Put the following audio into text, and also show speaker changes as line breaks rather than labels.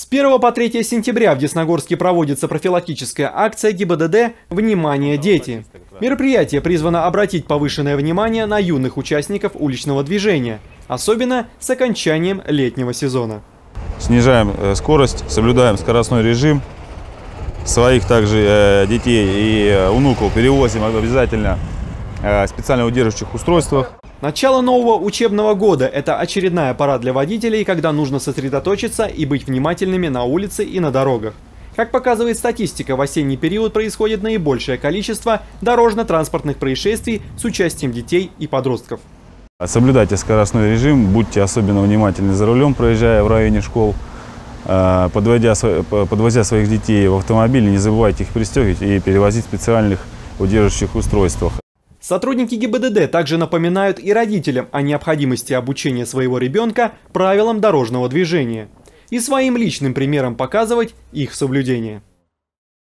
С 1 по 3 сентября в Десногорске проводится профилактическая акция ГИБДД «Внимание, дети». Мероприятие призвано обратить повышенное внимание на юных участников уличного движения, особенно с окончанием летнего сезона.
Снижаем э, скорость, соблюдаем скоростной режим. Своих также э, детей и э, внуков перевозим обязательно в специально удерживающих устройствах.
Начало нового учебного года – это очередная пора для водителей, когда нужно сосредоточиться и быть внимательными на улице и на дорогах. Как показывает статистика, в осенний период происходит наибольшее количество дорожно-транспортных происшествий с участием детей и подростков.
Соблюдайте скоростной режим, будьте особенно внимательны за рулем, проезжая в районе школ. А, подводя, подвозя своих детей в автомобиле, не забывайте их пристегивать и перевозить в специальных удерживающих устройствах.
Сотрудники ГИБДД также напоминают и родителям о необходимости обучения своего ребенка правилам дорожного движения и своим личным примером показывать их соблюдение.